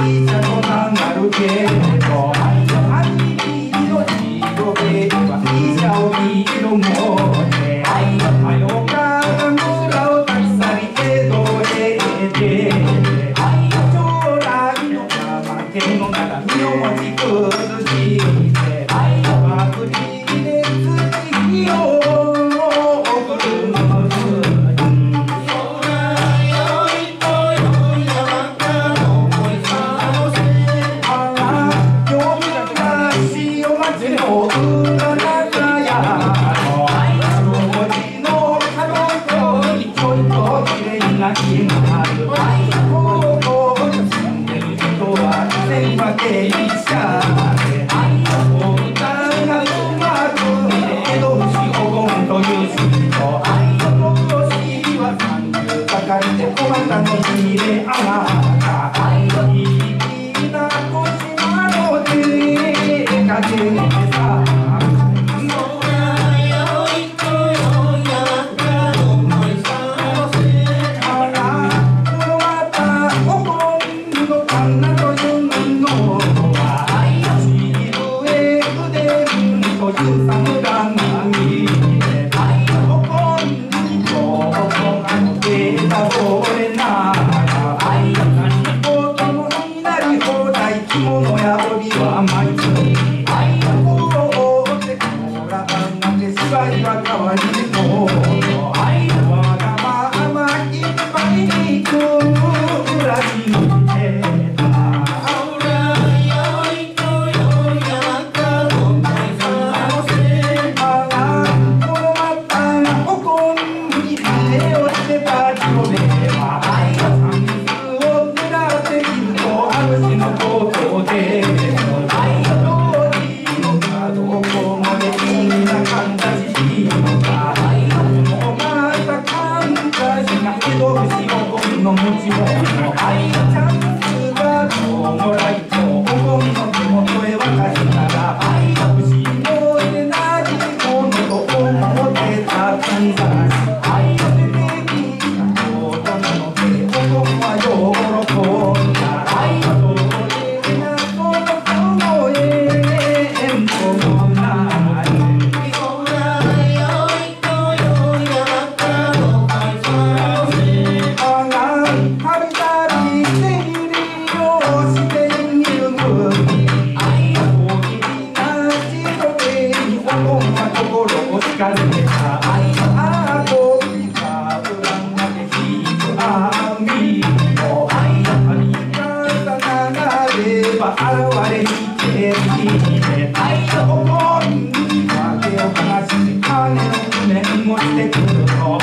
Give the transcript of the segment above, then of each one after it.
いい。車とかなるけれどかりて小のがいい。なこしまの手が出てさ Thank you. との持ち物愛のチャンスがこもる darling, and once they put a call.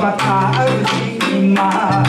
が愛の土